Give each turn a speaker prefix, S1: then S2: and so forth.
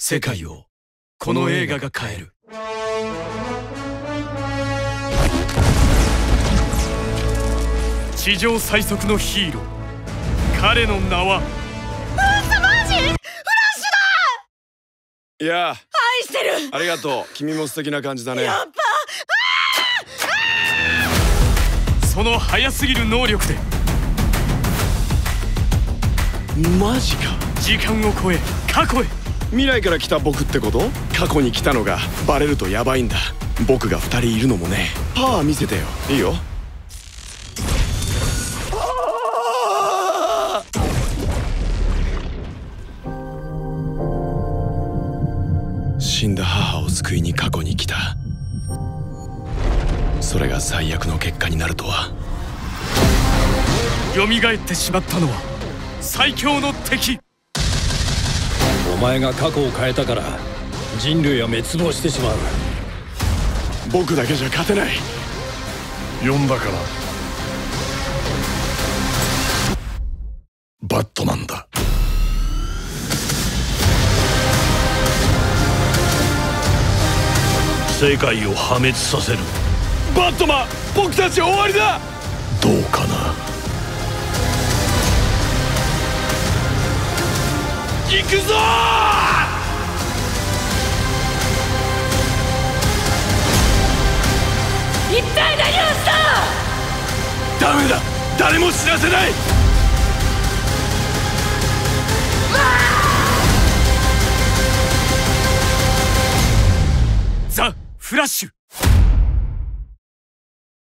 S1: 世界をこの映画が変える。
S2: 地上最速のヒーロー。彼の名は？
S3: 嘘マジ？フラッシュ
S4: いや。
S3: だ愛してる！
S4: ありがとう。君も素敵な感じだね。
S3: やっぱ。
S2: その速すぎる能力で。
S4: マジか。
S2: 時間を超え過去へ
S4: 未来から来た僕ってこと？過去に来たのがバレるとヤバいんだ。僕が2人いるのもね。パワー見せてよ。いいよ。死んだ母を救いに過去に来た。それが最悪の結果になるとは。
S2: 蘇ってしまったのは最強の敵。
S5: 前が過去を変えたから人類は滅亡してしまう。
S4: 僕だけじゃ勝てない。
S1: 呼んだから。バットマンだ。世界を破滅させる。
S4: バットマン僕たち終わりだ。
S1: どうかな
S4: 行くぞ
S3: 一体何をした？
S4: ダメだ！誰も知らせない！
S2: ザ・フラッシュ